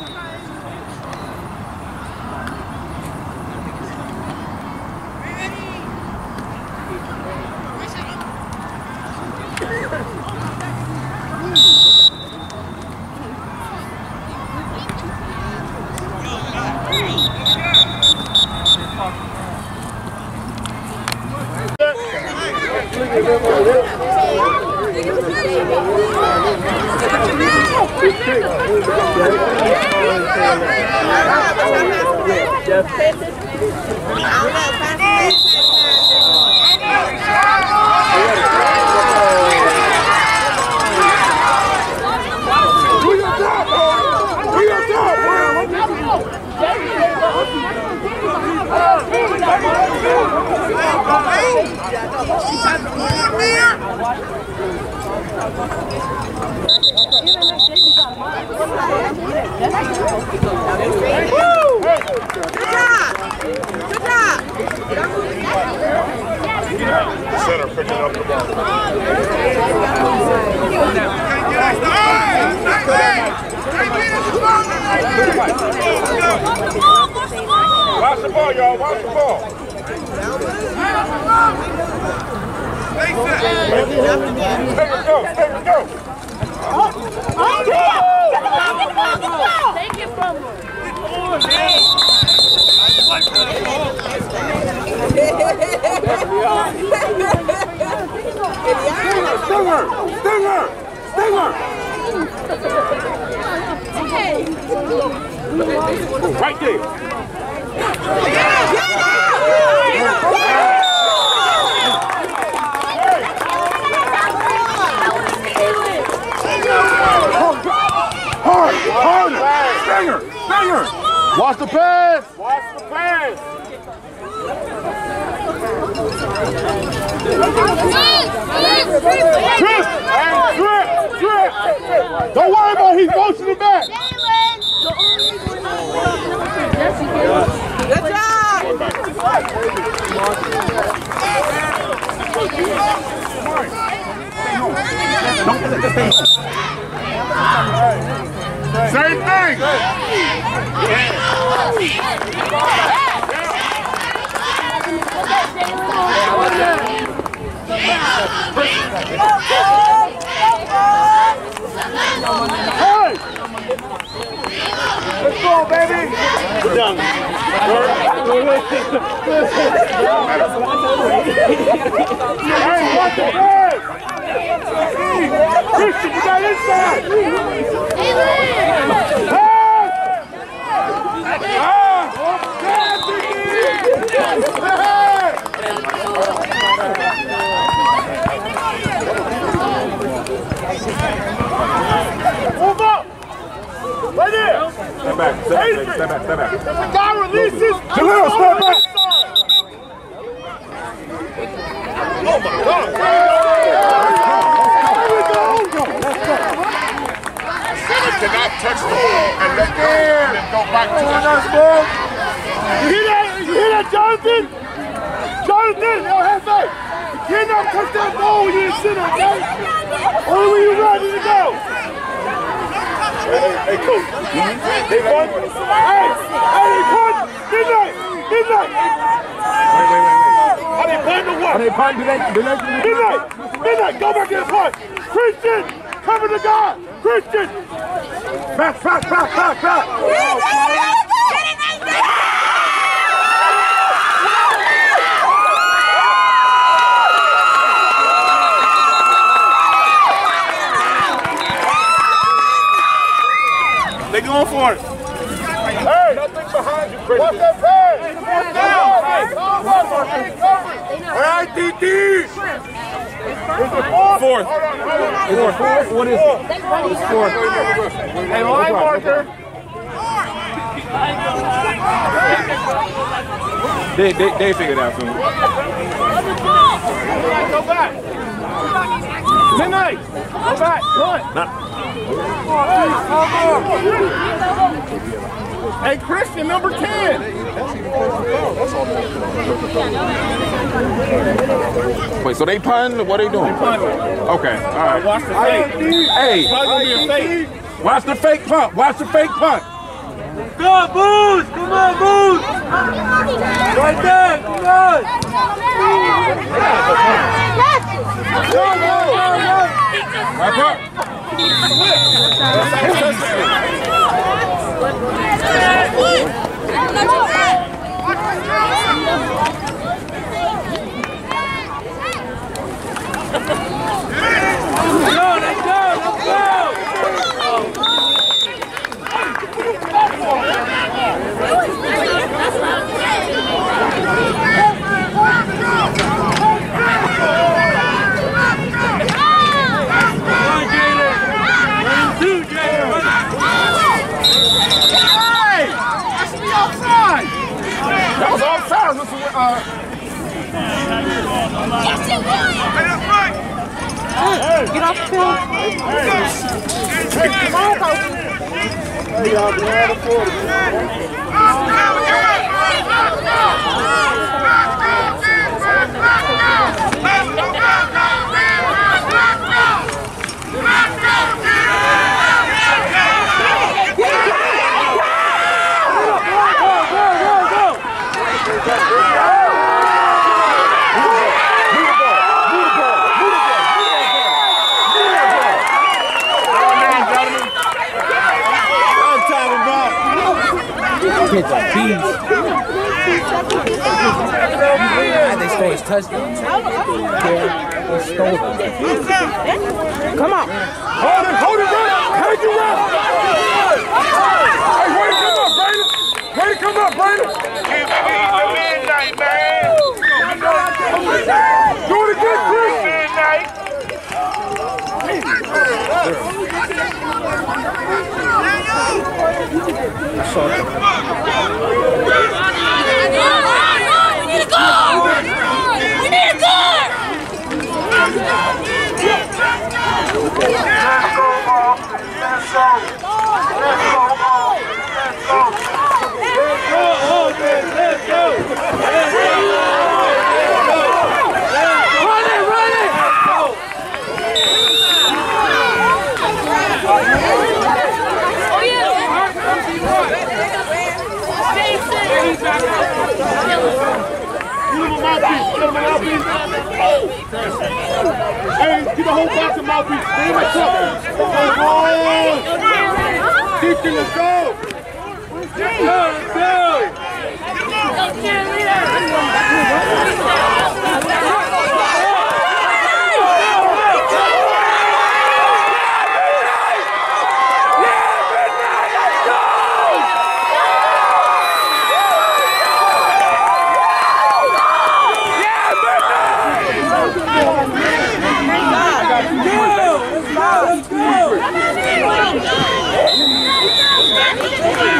Center picking up the ball. Watch the ball, y'all. Watch the ball. Take it, go. Take it, go. Stinger! Stinger! Stinger! Right there. Hard! Harder! Stinger! Stinger! Watch the pass! Watch the pass! Chris! And drip! Drip! Don't worry about it, he's motioning back! Good job. Same thing! Hey! Let's go, baby! Down. hey, the! Christian, you got inside! Oh my God! There we go! Center cannot touch the ball and let go and then go back to the You hear that? You hear that, Jonathan? Jonathan, El Jefe! You cannot touch that ball when you're in center, okay? Only when you're ready to go! Hey, hey, coach. They fun? Hey, hey, they fun? Midnight! Midnight! Are they punting or what? Are they punting? Do they, do they, Midnight! Midnight! Go back and punt! Christian! Cover the guy! Christian! Back, back, back, back, back! They going for it. Hey! Nothing behind you, Christian. Watch that pass! Watch that! All right, DD! Fourth? Fourth. Fourth? What is it? Fourth. Hey, line marker. They, they, they figured out go back. Midnight, go back. Run. Hey, Christian, number 10. Wait, so they punting? What are they doing? Okay, all right. Watch the fake. Hey, Probably gonna be a fake. watch the fake punt. Watch the fake punt. Go, Booze! Come on, Booze! Right there, come on! Go, go, go, go! Back up. Let's go, let's go, let's go! Come on, Jalen! Run two, Jalen! Hey! That should be offside! That was offside. Mr. Uh, Get off the field. Come on, coach. They stole his. They stole it. Come on. hold it, hold it, run. Make it run. Hey, way to come up, Brandon. Way to come up, Brandon. Do it again, a guard! Let's go! Run it, run it! Oh yeah! Get him a mouthpiece, get him a mouthpiece. Hey, get the whole box of mouthpiece. Bring a cup. Go! Keep let's go! Let's go, let's go!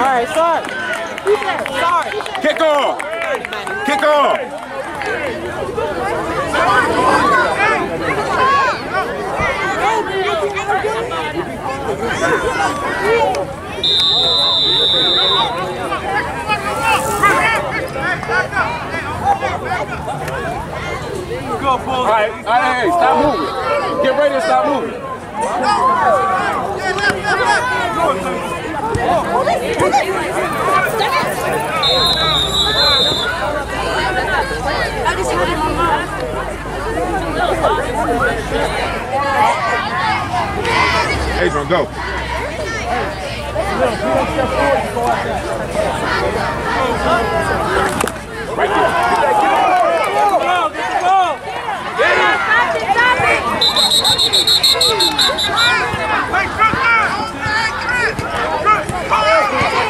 All right, sorry. Sorry. Kick off. Go, All right, hey, stop moving. Get ready to stop moving. Adrian, go. Go, get the ball! Let's go! Right there! Stay here! Stay here! Stay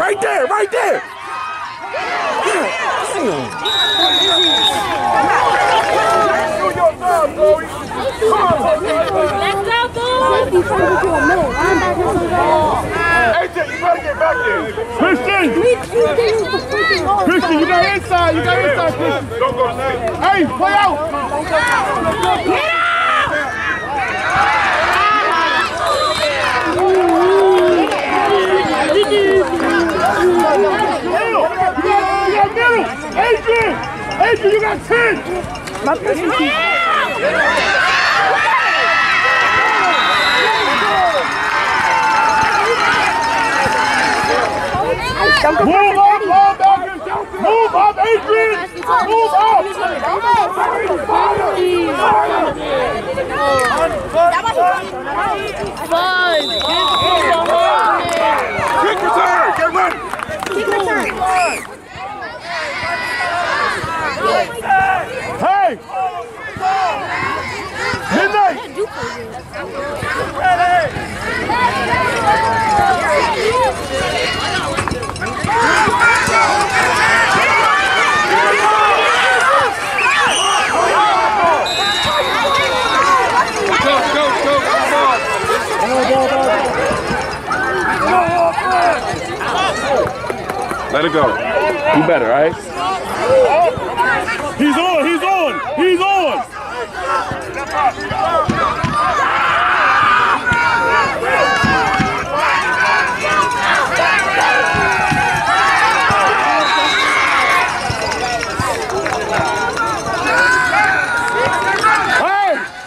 Right there, right there. Do your job, Chloe. Come on, Chloe. Let's go, boys. AJ, you better get back. Christian! Christian, you got inside. You got inside, Christian. Don't go Hey, play out. Got middle. Adrian. Adrian, you got 10. Move up, linebackers. Move up, Adrian. Move up. Kick return. Get ready. Hey! Midnight! Coach, coach, coach, come on. Let it go. You better, right? He's on, he's on, he's on! Hey!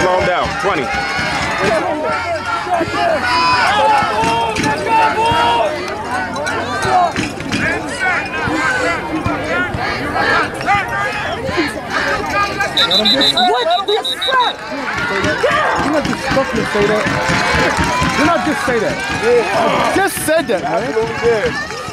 Slow him down. 20. What the fuck? You're not just fucking say that. You're not just say that. I just said that, man. Absolutely did.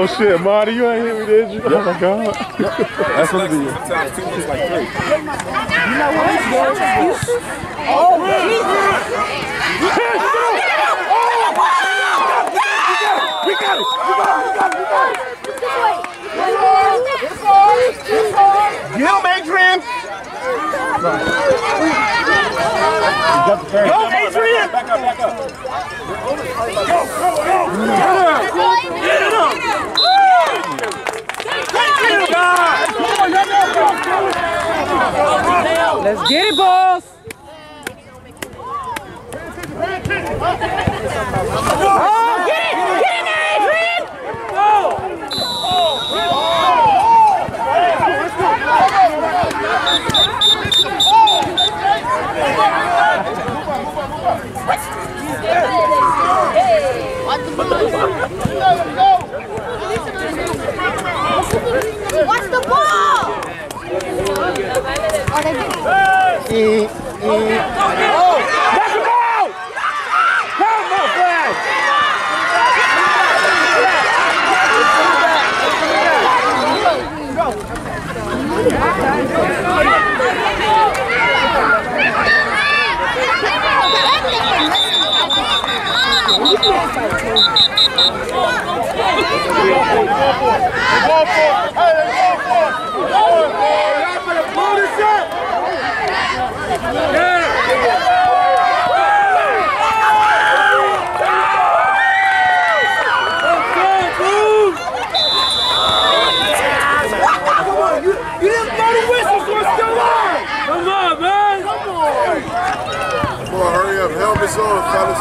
Oh shit, Marty, you ain't hear me, did you? Oh my god. That's what it is. Times two is like three. Oh, Get him, Adrian! Go, Adrian! Back up, back up. Go, Let's get it, boss. Oh, get it! Get in there, Adrian! Back the ball! Come on, flag! You didn't blow the whistle, so it's still on. Come on, man. Come on. Come on, up. Helmets on, fellas.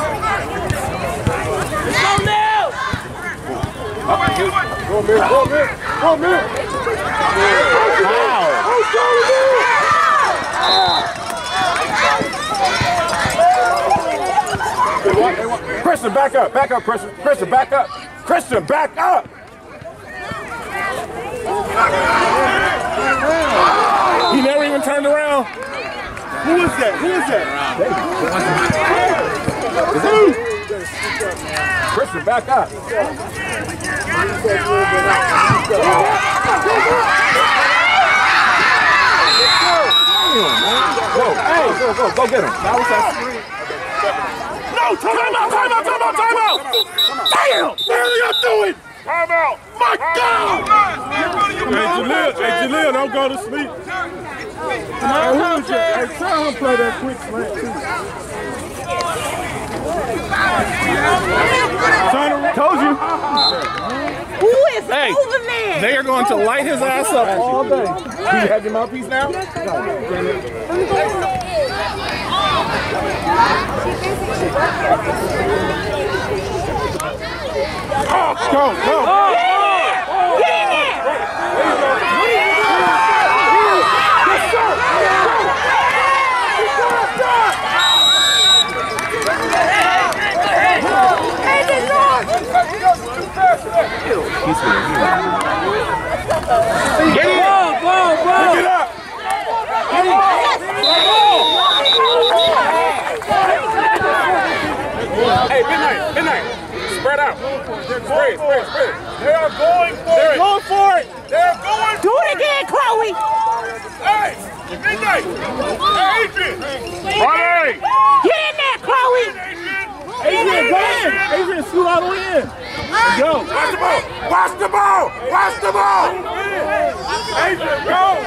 Go now! Go, man. Go, man. Go, man. Let's go, man. Christian, back up. Back up, Christian. Christian, back up. Christian, back up. He never even turned around. Who is that? Who is that? Christian, back up. Go, hey, go, go, go get him. That was that screen. No, time out, time out, time out, time out. Damn! What are you doing? Time out. My God! Hey, Jaleel, hey, Jaleel, don't go to sleep. Hey, who is that? Hey, tell him to play that quick slant, too. Turn around. Told you. Who is Hey, over there? They are going to light his ass up all day. Do you have your mouthpiece now? Go, oh, go. Get it up. Pick it up. Hey, midnight, midnight. Spread out. Spread, spread, spread. They are going for They're it. going for it. They are going Do it again, Chloe. Hey, midnight. Hey, Adrian. Friday. Get in there, Chloe. Adrian, go in. Adrian, scoot all the way in. Go. Watch the ball. Watch the ball. Watch the ball. Adrian, go.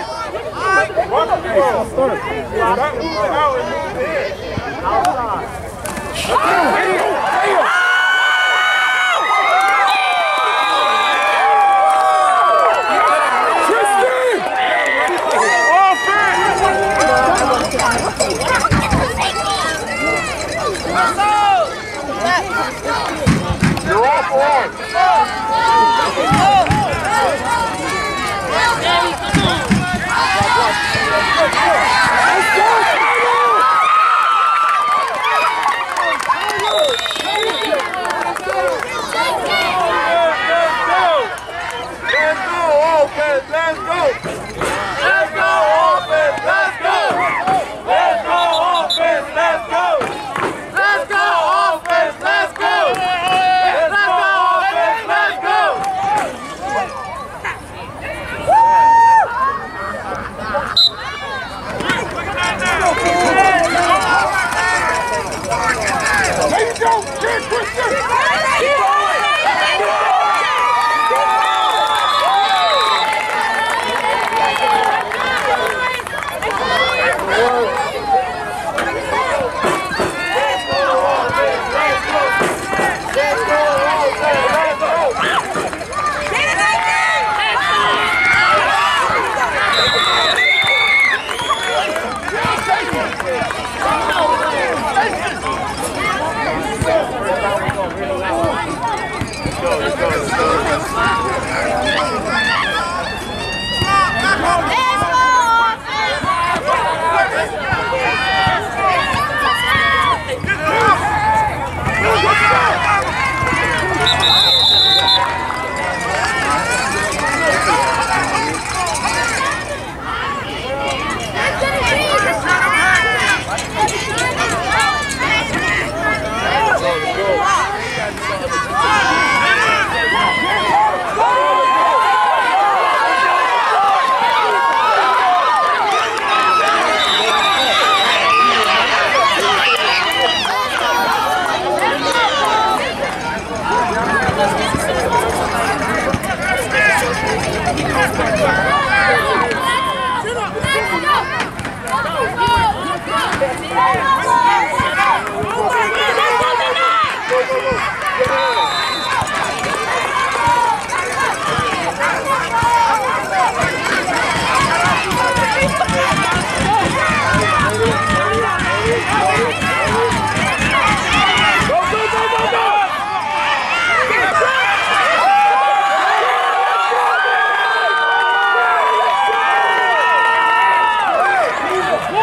Watch the ball. Stop moving out and move in. You're off one. Let's go, offense. Let's go. Let's go, offense. Let's go. Let's go, offense. Let's go. Let's go, offense. Let's go. Let's go, offense. Let's go. There you go. Get Christian. Move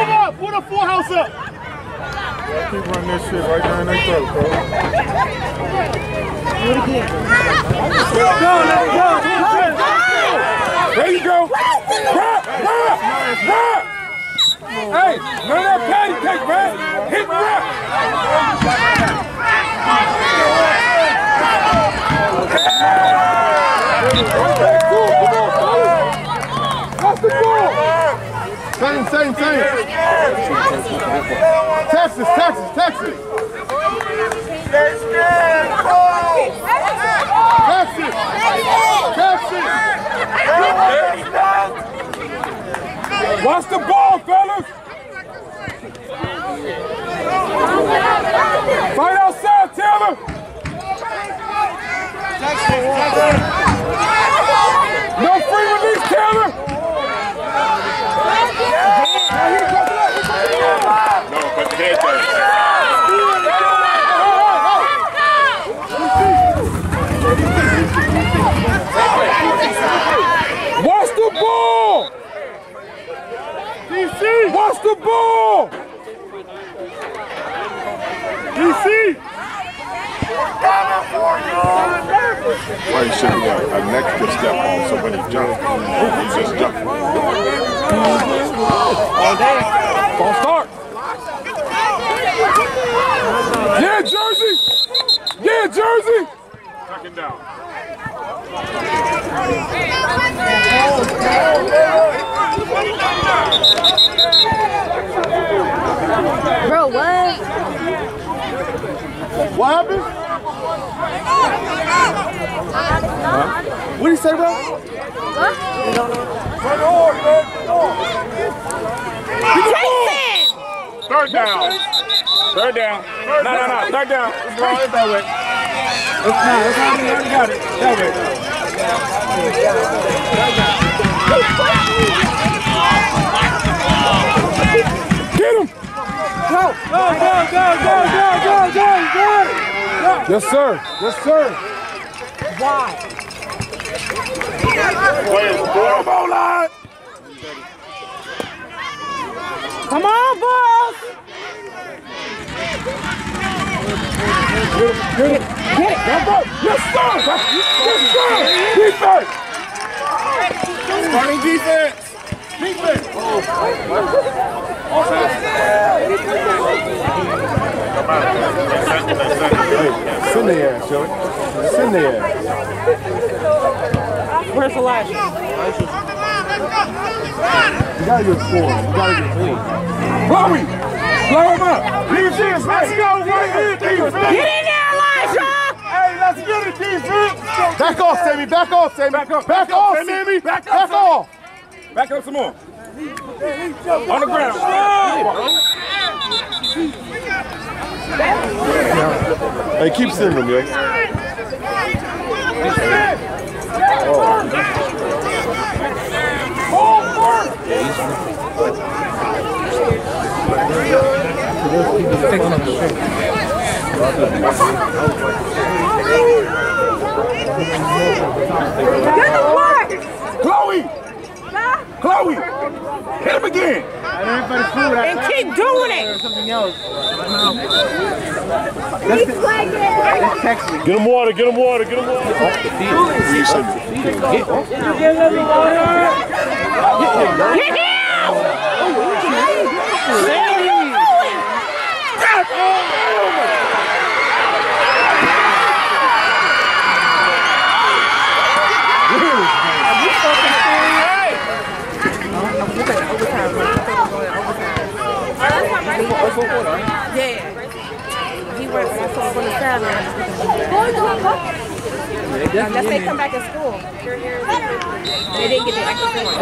up. Pull the full house up. Running this shit right down their throat, bro. There you go. Wrap, wrap, wrap. Hey, none of that patty cake, man. Hit wrap. What's the goal? Same, same, same. Texas, Texas, Texas. Texas. Texas. Watch the ball, fellas. Fight outside, Taylor. Texas. No free release, Taylor. No, put the head down. Watch the ball. DC. Watch the ball. DC. Why you should a, an extra step off so when he just jumps. Ball start. Yeah, Jersey. Yeah, Jersey. Tuck it down. Bro, what? What happened? What did he say, bro? Jason! Third down. Third down. No, no, no. Third down. Let's go. It's that way. Let's not. Let's not. We already got it. That way. Get him. Go, go, go, go, go, go, go. Yes, sir. Yes, sir. Come on, line. Come on, boys! Get it. Get it. Yes, sir. Yes, sir. Defense. Starting defense. Send the ass. Send the. Where's Elijah? You gotta get four. You gotta get. Blow him up. Let's go. Right here. Get in there, Elijah! Hey, let's get it, defense. Back off, Sammy. Back off, Sammy. Back up. Back off, Sammy. Back off. Back up some more. On the ground. Hey, keep sending them, yo. Get to work! Chloe. Chloe. Hit him again. And keep doing it! Get him water. Get him water. Get him water. Get him! What are you doing? Yeah. He works on the sideline. Unless they come back to school. They didn't get oh. the extra point.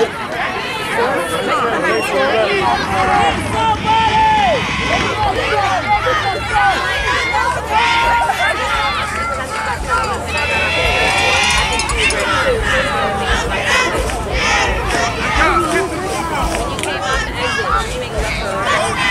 Everybody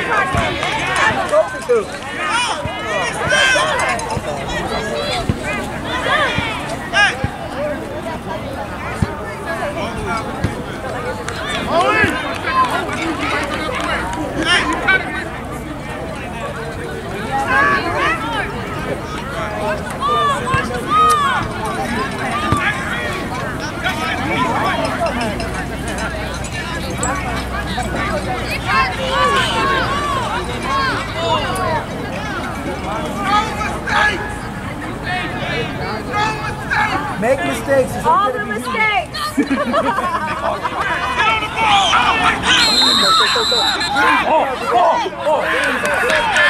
Let's. Make mistakes. It's All okay the to be human. mistakes.